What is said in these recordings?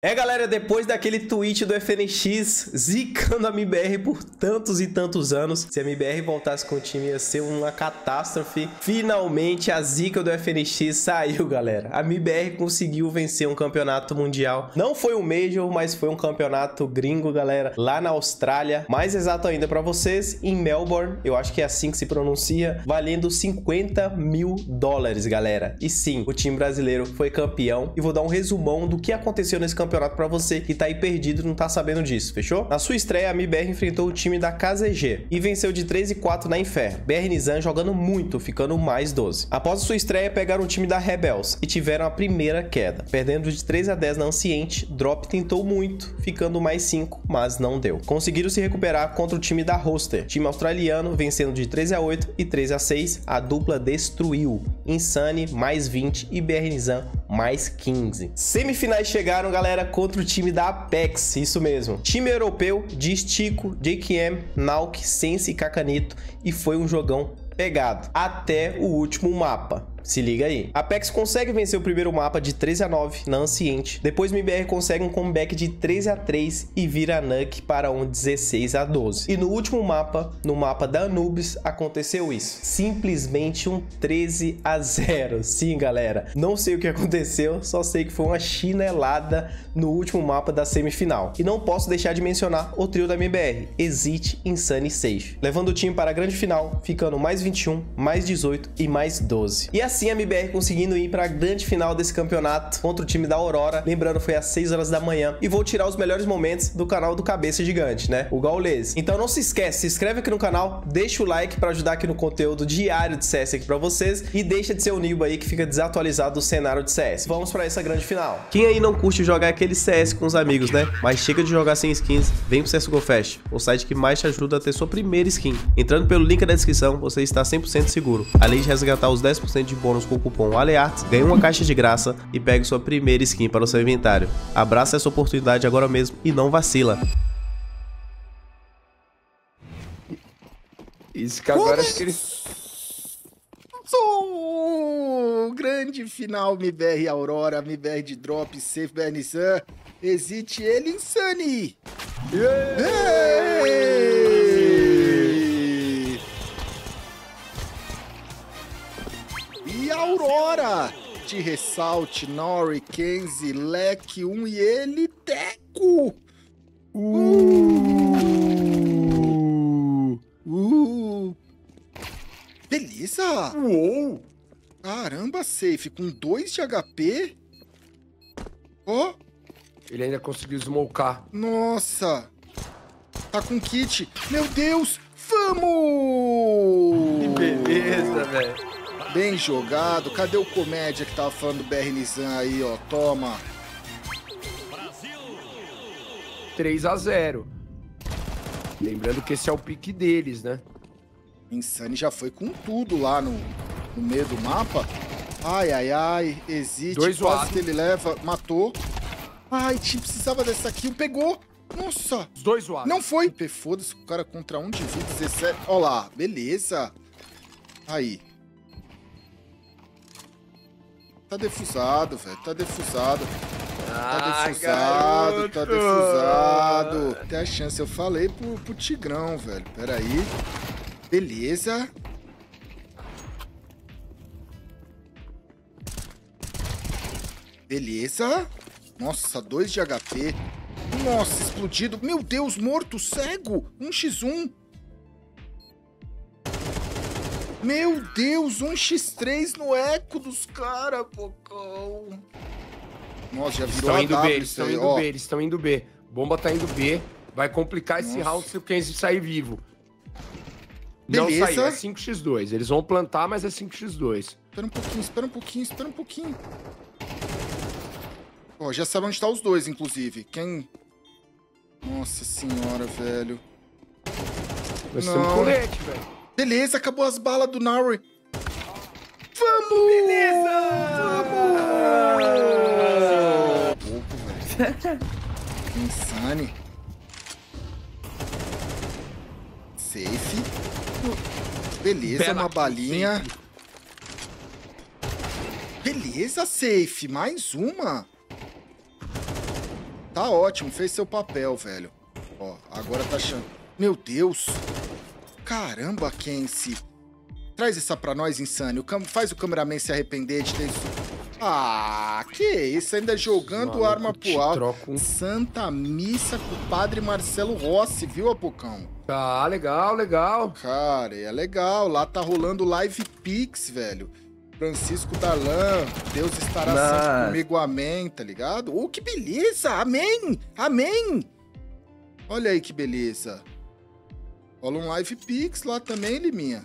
É, galera, depois daquele tweet do FNX zicando a MBR por tantos e tantos anos, se a MBR voltasse com o time ia ser uma catástrofe. Finalmente a zica do FNX saiu, galera. A MBR conseguiu vencer um campeonato mundial. Não foi um Major, mas foi um campeonato gringo, galera, lá na Austrália. Mais exato ainda para vocês, em Melbourne, eu acho que é assim que se pronuncia, valendo 50 mil dólares, galera. E sim, o time brasileiro foi campeão. E vou dar um resumão do que aconteceu nesse campeonato campeonato para você que tá aí perdido e não tá sabendo disso, fechou? Na sua estreia, a MBR enfrentou o time da KZG e venceu de 3 e 4 na Infer. BR Nizam jogando muito, ficando mais 12. Após a sua estreia, pegaram o time da Rebels e tiveram a primeira queda. Perdendo de 3 a 10 na Anciente, Drop tentou muito, ficando mais 5, mas não deu. Conseguiram se recuperar contra o time da Roster, time australiano, vencendo de 13 a 8 e 13 a 6. A dupla destruiu. Insane mais 20 e BR mais 15. Semifinais chegaram, galera, contra o time da Apex, isso mesmo. Time europeu de Stico, JQM, Nauk, Sense e Cacanito e foi um jogão pegado até o último mapa. Se liga aí. Apex consegue vencer o primeiro mapa de 13 a 9 na Anciente. Depois o MBR consegue um comeback de 13 a 3 e vira Nuke para um 16 a 12. E no último mapa, no mapa da Anubis, aconteceu isso. Simplesmente um 13 a 0. Sim, galera. Não sei o que aconteceu, só sei que foi uma chinelada no último mapa da semifinal. E não posso deixar de mencionar o trio da MBR, Exit, Insane e Sage. Levando o time para a grande final, ficando mais 21, mais 18 e mais 12. E assim assim a MBR conseguindo ir para a grande final desse campeonato contra o time da Aurora. Lembrando, foi às 6 horas da manhã. E vou tirar os melhores momentos do canal do Cabeça Gigante, né? O Gaules. Então não se esquece, se inscreve aqui no canal, deixa o like para ajudar aqui no conteúdo diário de CS aqui para vocês e deixa de ser o Nibo aí que fica desatualizado do cenário de CS. Vamos para essa grande final. Quem aí não curte jogar aquele CS com os amigos, né? Mas chega de jogar sem skins, vem pro CSGO Fest, o site que mais te ajuda a ter sua primeira skin. Entrando pelo link da descrição, você está 100% seguro. Além de resgatar os 10% de bônus com o cupom ALEARTS, ganhe uma caixa de graça e pegue sua primeira skin para o seu inventário. Abraça essa oportunidade agora mesmo e não vacila. Isso que agora acho que eles... Grande final, MBR Aurora, MBR de Drop, Safe BR Existe ele, Insane! Yeah! De Ressalte, Nori, Kenzie, Leque, 1 um, e ele, Teco! Uh! Uh! Beleza! Uou! Caramba, safe, com 2 de HP? Ó! Oh. Ele ainda conseguiu smocar. Nossa! Tá com kit. Meu Deus! Vamos! Que beleza, velho. Bem jogado. Cadê o comédia que tava falando do BR Nizam aí, ó? Toma. 3 a 0 Lembrando que esse é o pique deles, né? Insane já foi com tudo lá no, no meio do mapa. Ai, ai, ai. Existe. Dois quase que ele leva. Matou. Ai, tinha precisava dessa aqui. Pegou. Nossa. Os dois zoados. Não foi. Foda-se o cara contra um de 20, 17. Ó lá. Beleza. Aí. Tá defusado, velho. Tá defusado. Tá ah, defusado, garoto. tá defusado. Tem a chance, eu falei pro, pro Tigrão, velho. Pera aí. Beleza. Beleza. Nossa, 2 de HP. Nossa, explodido. Meu Deus, morto, cego. 1x1. Meu Deus, um x3 no eco dos caras, Pocão. Nossa, já virou estão indo B, eles estão indo ó. B, eles estão indo B. Bomba tá indo B. Vai complicar Nossa. esse round se o Kenzie sair vivo. Beleza. Não saiu, é 5x2. Eles vão plantar, mas é 5x2. Espera um pouquinho, espera um pouquinho, espera um pouquinho. Ó, já sabe onde tá os dois, inclusive. Quem... Nossa senhora, velho. Nós estamos colete, velho. Beleza, acabou as balas do Nari. Vamos! Beleza! Vamos! Pouco, velho. Insane. Safe. Beleza, uma balinha. Safe. Beleza, safe. Mais uma. Tá ótimo, fez seu papel, velho. Ó, agora tá achando... Meu Deus! Caramba, Kenzie. Traz essa pra nós, Insane. O cam... Faz o cameraman se arrepender de ter isso. Ah, que isso? Ainda jogando Maluco, arma pro alto. Santa missa com o padre Marcelo Rossi, viu, Apocão? Tá, legal, legal. Cara, é legal. Lá tá rolando Live Pix, velho. Francisco Darlan, Deus estará Mas... sempre comigo, amém, tá ligado? Oh, que beleza! Amém! Amém! Olha aí que beleza. Rola um Live Pix lá também, Liminha.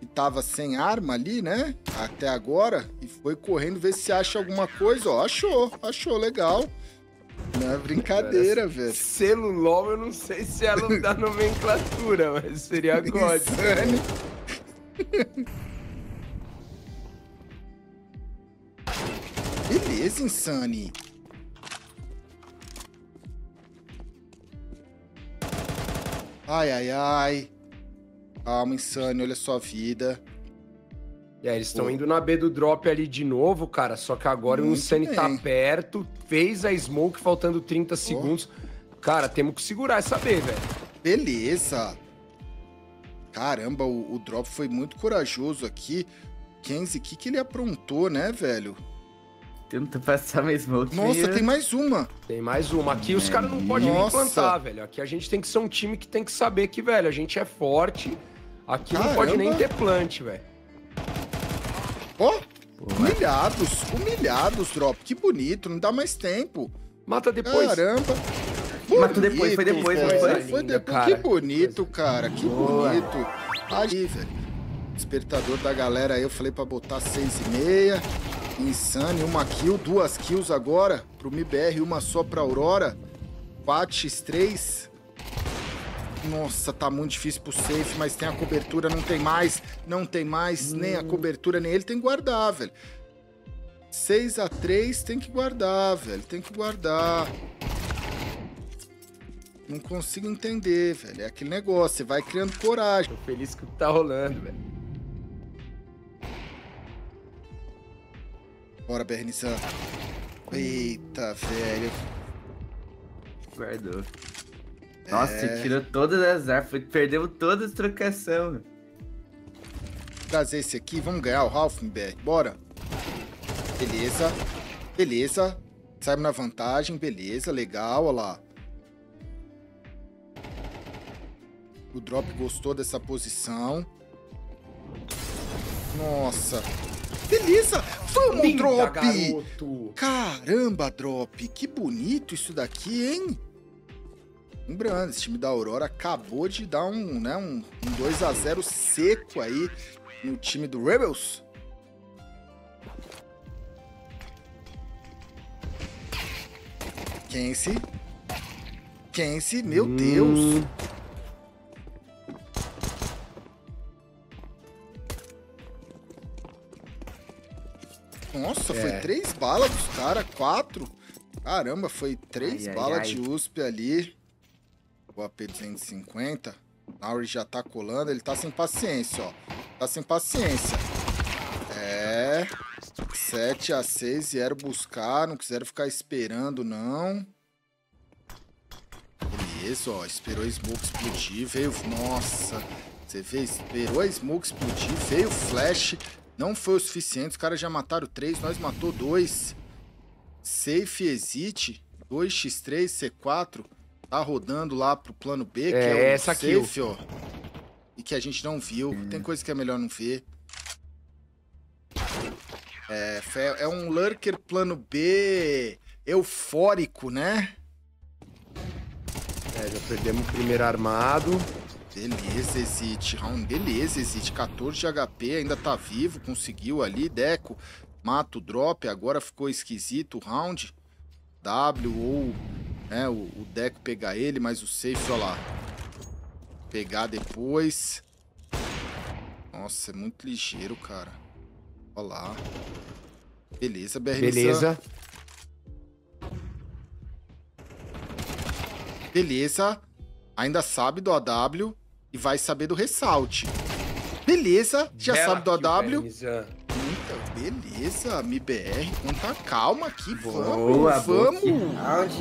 E tava sem arma ali, né? Até agora. E foi correndo ver se acha alguma coisa. Ó, achou, achou, legal. Não é brincadeira, Cara, velho. Celulol, eu não sei se ela dá nomenclatura, mas seria God. Beleza, Insane. Ai, ai, ai. Calma, Insane, olha a sua vida. É, eles estão indo na B do drop ali de novo, cara. Só que agora Muito o Insane tá perto, fez a smoke faltando 30 segundos. Cara, temos que segurar essa B, velho. Beleza. Caramba, o, o, drop foi muito corajoso aqui. Kenzie, o que, que ele aprontou, né, velho? Tenta passar mais smoke. Nossa, tem mais uma. Tem mais uma. Aqui os caras não podem nem plantar, velho. Aqui a gente tem que ser um time que tem que saber que, velho, a gente é forte. Aqui Caramba. não pode nem ter plant, velho. Ó, oh, humilhados, humilhados, Drop. Que bonito, não dá mais tempo. Mata depois. Caramba. Mata depois, foi depois, foi, foi, foi depois. Cara. Que bonito, cara, que Boa. bonito. Ali, velho. Despertador da galera aí, eu falei pra botar seis e meia. Insane, uma kill, duas kills agora pro MBR, uma só pra Aurora. 4x3. Nossa, tá muito difícil pro safe, mas tem a cobertura, não tem mais. Não tem mais, hum. nem a cobertura, nem ele tem que guardar, velho. 6 a 3 tem que guardar, velho. Tem que guardar. Não consigo entender, velho. É aquele negócio, você vai criando coragem. Tô feliz que tá rolando, velho. Bora, Bernizan. Eita, velho. Guardou. Nossa, é... tirou todas as armas. Perdeu todas as trocação. Trazer esse aqui. Vamos ganhar o Ralfenberg. Bora. Beleza. Beleza. Saímos na vantagem. Beleza. Legal. Olha lá. O Drop gostou dessa posição. Nossa. Beleza! Vamos, Drop! Garoto. Caramba, Drop! Que bonito isso daqui, hein? Lembrando, esse time da Aurora acabou de dar um, né, um, um 2 a 0 seco aí no time do Rebels. Kenzie. Kenzie, meu hum. Deus. Nossa, é. foi três balas dos caras, quatro. Caramba, foi três ai, balas ai, de USP ali. O AP 250. Nauri já tá colando, ele tá sem paciência, ó. Tá sem paciência. É. 7 a 6 vieram buscar, não quiseram ficar esperando, não. Beleza, ó. Esperou a Smoke explodir, veio... Nossa. Você vê, esperou a Smoke explodir, veio Flash. Não foi o suficiente, os caras já mataram três, nós matou dois. Safe exit, 2x3, C4, tá rodando lá pro plano B, que é, é o essa safe, aqui, ó. E que a gente não viu. Hum. Tem coisa que é melhor não ver. É, é um lurker plano B eufórico, né? É, já perdemos o primeiro armado. Beleza, Exit. Round, beleza, Exit. 14 de HP, ainda tá vivo, conseguiu ali. Deco mata o drop, agora ficou esquisito o round. W ou né, o, o Deco pegar ele, mas o safe, ó lá. Pegar depois. Nossa, é muito ligeiro, cara. Ó lá. Beleza, BR. Beleza. Beleza. Ainda sabe do AW e vai saber do ressalte. Beleza, já Bela sabe do AW. Beleza, MBR. Quanta calma aqui. Boa, vamos, vamos.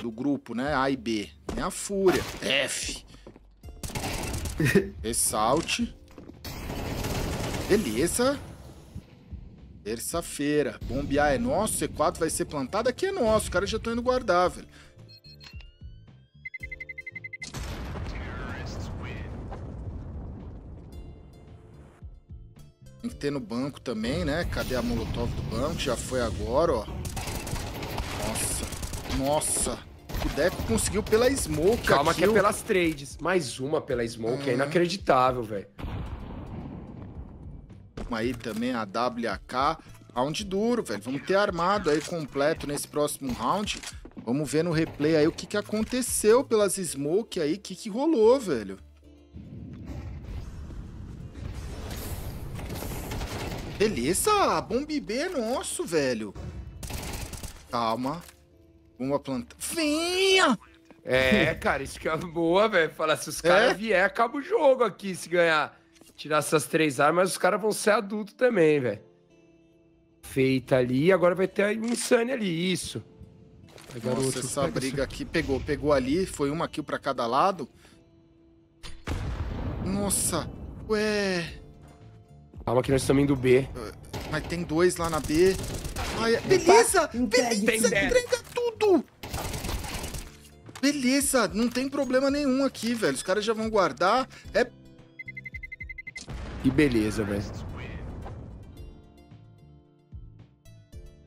Do grupo, né? A e B. Tem a Fúria. F. Ressalte. Beleza. Terça-feira. Bombear é nosso, C4 vai ser plantado. Aqui é nosso. Os caras já estão indo guardar, velho. Tem que ter no banco também, né? Cadê a molotov do banco? Já foi agora, ó. Nossa. Nossa. O Deco conseguiu pela smoke Calma que é pelas trades. Mais uma pela smoke. Uhum. É inacreditável, velho aí também a WK. Round duro, velho. Vamos ter armado aí completo nesse próximo round. Vamos ver no replay aí o que, que aconteceu pelas smoke aí, o que, que rolou, velho. Beleza, bombe B é nosso, velho. Calma. Bomba planta. Venha! É, cara, isso que é boa, velho. Falar, se os caras é? vier, acaba o jogo aqui se ganhar tirar essas três armas, os caras vão ser adultos também, velho. Feita ali, agora vai ter a Insane ali, isso. Vai, garoto, Nossa, essa briga aqui pegou, pegou ali, foi uma kill pra cada lado. Nossa, ué... Calma que nós estamos indo B. Mas tem dois lá na B. Ai, beleza! Beleza, entrega tudo! Beleza, não tem problema nenhum aqui, velho. Os caras já vão guardar. É que beleza, velho.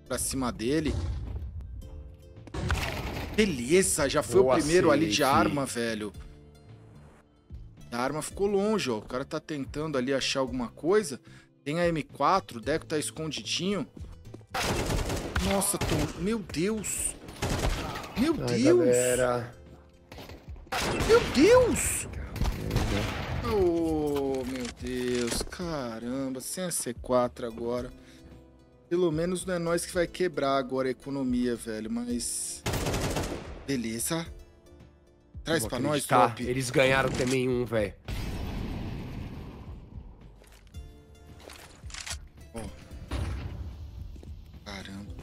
Pra cima dele. Beleza, já foi Boa o primeiro ali de arma, velho. A arma ficou longe, ó. O cara tá tentando ali achar alguma coisa. Tem a M4, o Deco tá escondidinho. Nossa, tô... Meu Deus! Meu Ai, Deus! Galera. Meu Deus! Oh, meu Deus, caramba, sem a C4 agora. Pelo menos não é nós que vai quebrar agora a economia, velho, mas... Beleza. Traz pra nós, top. Eles ganharam também um, velho. Oh. Caramba.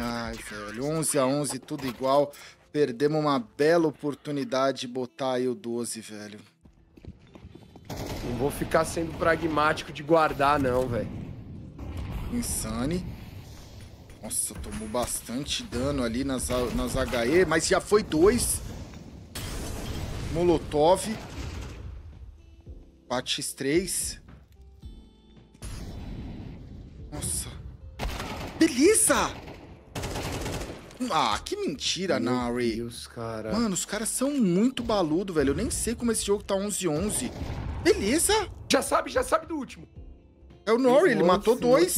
Ai, velho, 11 a 11, tudo igual. Perdemos uma bela oportunidade de botar aí o 12, velho. Não vou ficar sendo pragmático de guardar, não, velho. Insane. Nossa, tomou bastante dano ali nas, nas HE, mas já foi dois. Molotov. 4x3. Nossa. Beleza! Ah, que mentira, Meu Nari. Deus, cara. Mano, os caras são muito baludo, velho. Eu nem sei como esse jogo tá 11-11. Beleza. Já sabe, já sabe do último. É o Nori, ele matou dois.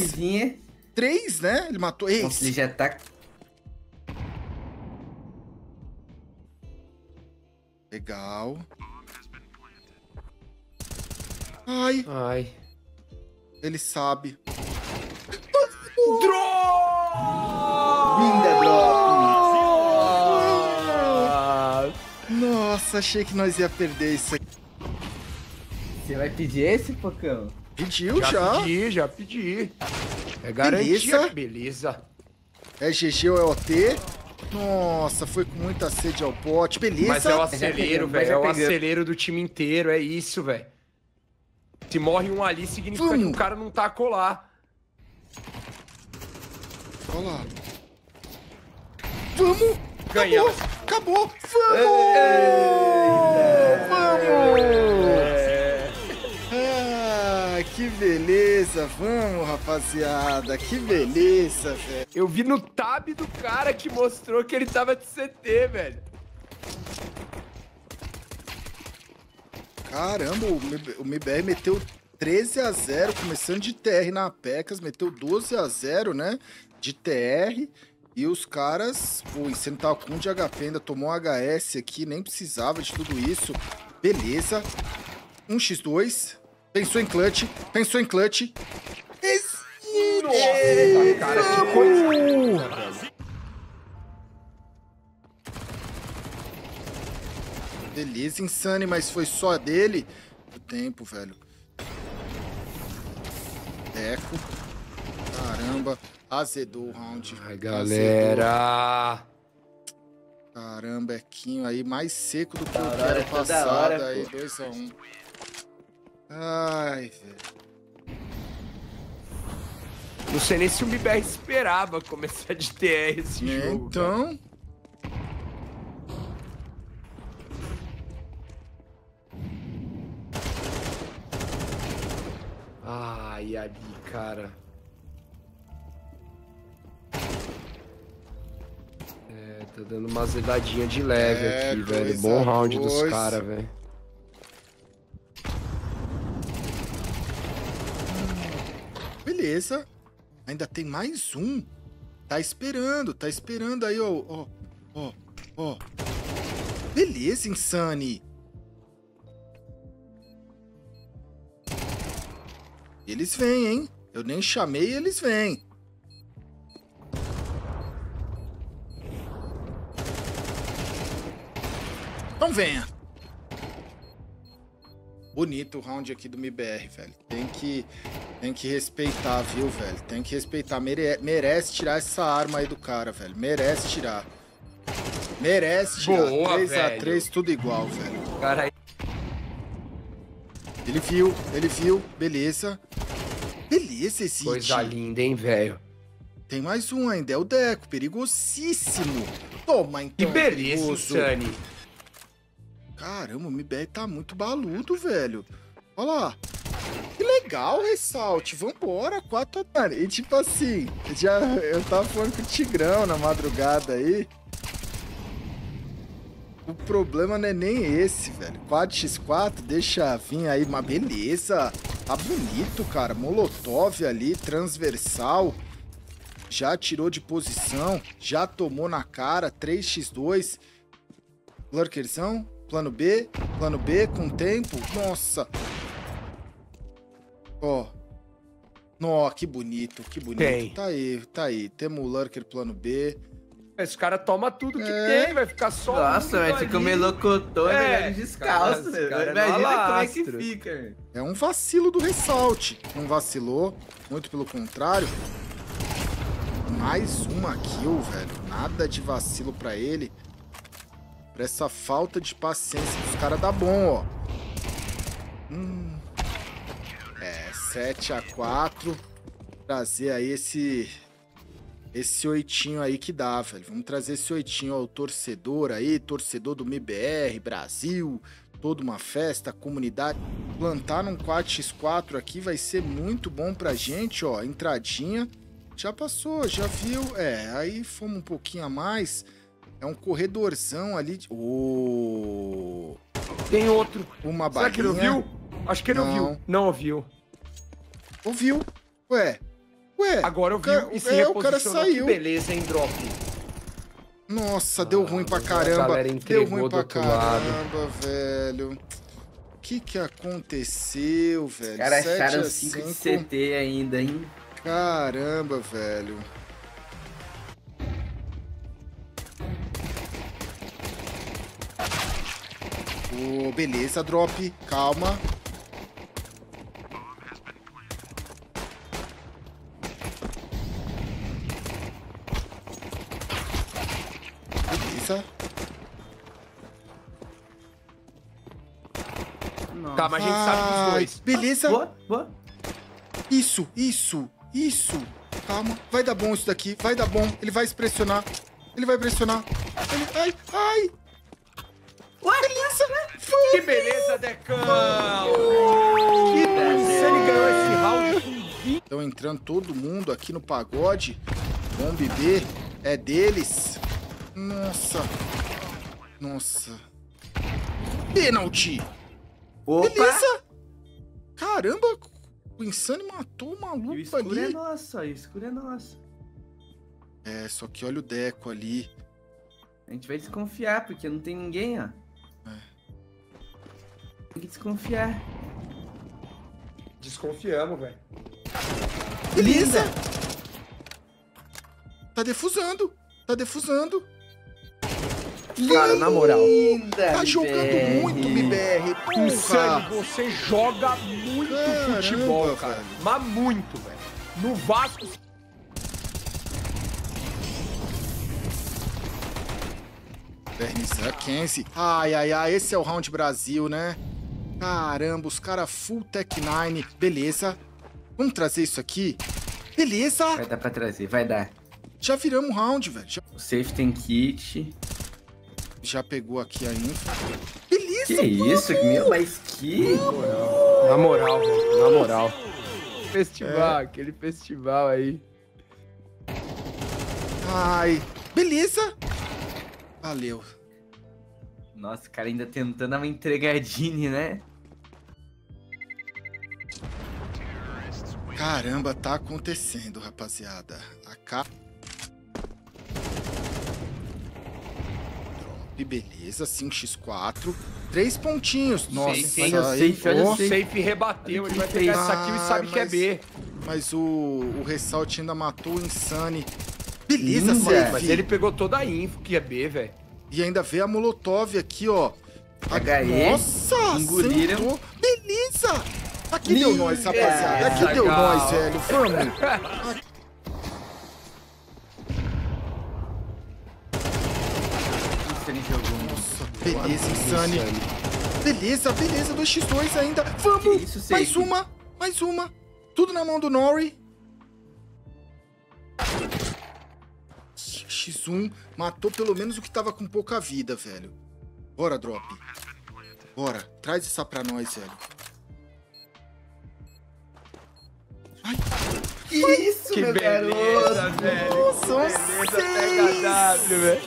Três, né? Ele matou... Ei, Nossa, ele já tá... Legal. Ai. Ai. Ele sabe. Nossa, achei que nós ia perder isso aqui. Você vai pedir esse, Pocão? Pediu já? Já pedi, já pedi. É garantia. Beleza. Beleza. É GG ou é OT? Nossa, foi com muita sede ao pote. Beleza. Mas é o acelero, velho. É o acelero do time inteiro. É isso, velho. Se morre um ali, significa Vamos. que o cara não tá a colar. Olha lá. Vamos! Ganhamos. Acabou! Vamos! Eita. Vamos! Beleza! Vamos, rapaziada! Que beleza, velho! Eu vi no tab do cara que mostrou que ele tava de CT, velho. Caramba, o MBR meteu 13 a 0, começando de TR na Pecas, meteu 12 a 0, né? De TR. E os caras, o Insano tava com de HP, ainda tomou HS aqui, nem precisava de tudo isso. Beleza. 1x2. Pensou em clutch, pensou em clutch. Esse... Nossa, cara, que coisa. Beleza, Insane, mas foi só dele? O tempo, velho. Eco. Caramba. Azedou o round. Ai, galera. Azedou. Caramba, Equinho aí mais seco do que o Da hora, ano toda passado. hora, aí, pô. 2x1. Ai, velho. Não sei nem se o MBR esperava começar de TR esse jogo. cara. Então. Ai, ali, cara. É, tá dando uma zedadinha de leve É, aqui, velho. Bom round dos caras, velho. Beleza. Ainda tem mais um. Tá esperando, tá esperando aí, ó. Ó, ó, ó. Beleza, Insane. Eles vêm, hein? Eu nem chamei, eles vêm. Então venha. Bonito o round aqui do MBR, velho. Tem que, tem que respeitar, viu, velho? Tem que respeitar. Mere- merece tirar essa arma aí do cara, velho. Merece tirar. Merece tirar. Boa, 3x3, tudo igual, velho. Cara, aí- Ele viu, ele viu. Beleza. Beleza, esse coisa linda, hein, velho. Tem mais um ainda, é o Deco. Perigosíssimo. Toma, Que então. beleza, perigoso. Caramba, o MBR tá muito baludo, velho. Olha lá. Que legal, Ressalte. Vambora, 4 a E tipo assim, já, eu tava falando com o Tigrão na madrugada aí. O problema não é nem esse, velho. 4x4, deixa vir aí, mas beleza. Tá bonito, cara. Molotov ali, transversal. Já tirou de posição, já tomou na cara, 3x2. Lurkerzão, plano B, plano B com tempo. Nossa. Ó. Nó, que bonito, que bonito. Tem. Tá aí, tá aí. Temos o Lurker plano B. Esse cara toma tudo que É. tem, vai ficar só. Nossa, mas fica ali. melocotão É, é, descalço, cara, cara é Imagina como é que fica, velho. É um vacilo do Ressalte. Não vacilou, muito pelo contrário. Mais uma kill, velho. Nada de vacilo pra ele. Pra essa falta de paciência dos caras dá bom, ó. Hum. É, 7 a 4 Trazer aí esse... Esse oitinho aí que dá, velho. Vamos trazer esse oitinho, ó. O torcedor aí, torcedor do MBR, Brasil. Toda uma festa, comunidade. Plantar num 4x4 aqui vai ser muito bom pra gente, ó. Entradinha. Já passou, já viu. É, aí fomos um pouquinho a mais. É um corredorzão ali. de- Ô, Tem outro. uma balinha. Será que ele ouviu? Acho que ele Não. ouviu. Não ouviu. Ouviu? Ué. Ué. Agora ouviu cara- e se é, o cara saiu. Que beleza, hein, Drop? Nossa, deu ruim pra caramba. Deu ruim pra outro lado. caramba, velho. O que que aconteceu, velho? Os caras 7 acharam a 5 de 5. CT ainda, hein? Caramba, velho. Ô, beleza, drop. Calma. Beleza. Nossa. Tá, mas a gente sabe dos dois. Beleza. Boa, boa. Isso, isso, isso. Calma, vai dar bom isso daqui, vai dar bom. Ele vai se pressionar. Ele vai pressionar. Ele... Ai, ai. Beleza. Foi. Que beleza, Decão! Que delícia! Ele ganhou esse round com Estão entrando todo mundo aqui no pagode. Bomb B é deles. Nossa. Nossa. Pênalti. Opa! Beleza. Caramba, o Insane matou o E o maluco escuro é ali. nosso, ó, e o escuro é nosso. É, só que olha o Deco ali. A gente vai desconfiar, porque não tem ninguém, ó. Tem que desconfiar. Desconfiamos, velho. Beleza. Tá defusando. Tá defusando. Cara, na moral. Linda, tá jogando muito, MBR. Insane, você joga muito Caramba, futebol, cara. Velho. Mas muito, velho. No Vasco. Vernizan Kenzie. Ai, ai, ai. Esse é o round Brasil, né? Caramba, os caras full Tech 9. Beleza. Vamos trazer isso aqui? Beleza. Vai dar pra trazer, vai dar. Já viramos round, velho. Já... O safe tem kit. Já pegou aqui a info. Beleza, Que mano. isso, meu, mas que... Na moral, velho, na moral. Festival, é. aquele festival aí. Ai, beleza. Valeu. Nossa, o cara ainda tentando uma entregadinha, né? Caramba, tá acontecendo, rapaziada. A capa... beleza, 5x4. Três pontinhos. Nossa, safe, safe, olha o safe rebateu. Ele vai pegar essa kill e sabe mas, que é B. Mas o, o Ressalt ainda matou o Insane. Beleza, hum, safe. Mas ele pegou toda a info que é B, velho. E ainda veio a Molotov aqui, ó. HE. Nossa, engoliram. Sentou. Beleza. Aqui Linda. deu nós, rapaziada. Aqui Legal. deu nós, velho. Vamos. Beleza, Insane. Beleza, beleza, 2x2 ainda. Vamos! Isso, mais uma, mais uma. Tudo na mão do Nori. X1 matou pelo menos o que tava com pouca vida, velho. Bora, Drop. Bora, traz essa pra nós, velho. Ai. Que isso, que meu beleza, garoto. velho. Nossa, beleza, PHW, velho.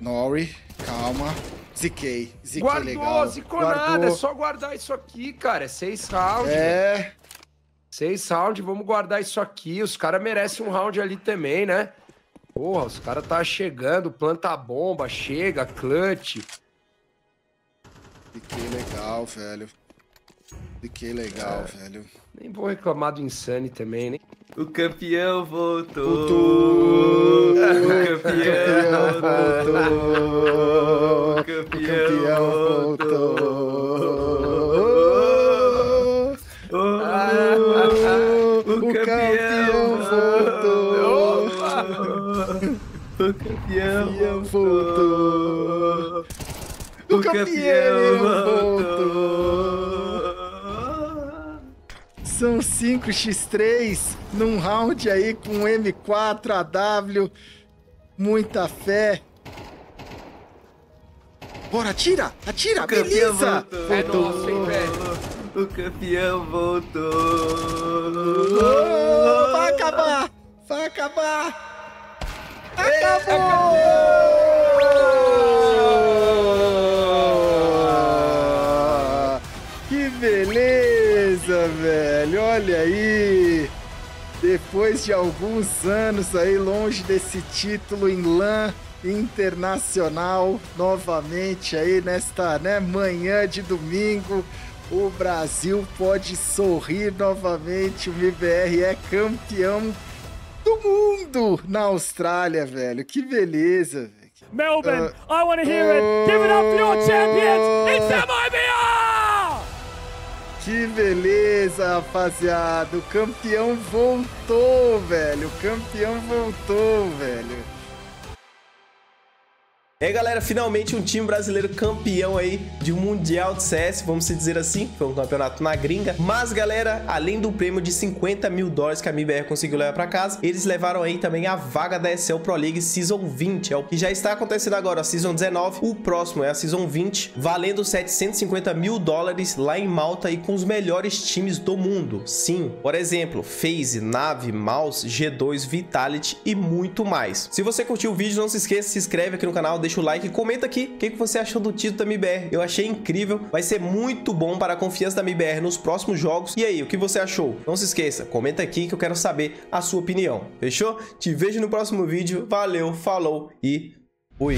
Nori, calma. Ziquei. Ziquei Guardou, legal. zicou Guardou. nada. É só guardar isso aqui, cara. É seis rounds. É. Seis rounds, vamos guardar isso aqui. Os caras merecem um round ali também, né? Porra, os caras tá chegando, planta bomba, chega, clutch. Fiquei legal, velho. Fiquei legal, é. velho. Nem vou reclamar do Insane também, né? O campeão voltou. voltou. O campeão voltou. O campeão voltou. O campeão voltou. O campeão voltou. O campeão voltou. São 5x3 num round aí com M4 AW. Muita fé. Bora, atira! Atira! O beleza! Voltou. É nosso, hein, velho? O campeão voltou! Oh, vai acabar! Vai acabar! Acabou! Que velho! Olha aí! Depois de alguns anos aí longe desse título em LAN internacional, novamente aí nesta né, manhã de domingo, o Brasil pode sorrir novamente. O MBR é campeão do mundo na Austrália, velho. Que beleza, velho. Melbourne, uh, I want to hear it. Give it up for your champions. It's MIBR! Que beleza, rapaziada. O campeão voltou, velho. O campeão voltou, velho. É, galera, finalmente um time brasileiro campeão aí de um Mundial de CS, vamos dizer assim, foi um campeonato na gringa. Mas, galera, além do prêmio de 50 mil dólares que a MIBR conseguiu levar para casa, eles levaram aí também a vaga da ESL Pro League Season 20, é o que já está acontecendo agora, a Season 19. O próximo é a Season 20, valendo 750 mil dólares lá em Malta e com os melhores times do mundo. Sim, por exemplo, FaZe, Nave, Mouse, G2, Vitality e muito mais. Se você curtiu o vídeo, não se esqueça, se inscreve aqui no canal, deixa o like e comenta aqui o que, que você achou do título da MBR. Eu achei incrível, vai ser muito bom para a confiança da MBR nos próximos jogos. E aí, o que você achou? Não se esqueça, comenta aqui que eu quero saber a sua opinião. Fechou? Te vejo no próximo vídeo. Valeu, falou e fui!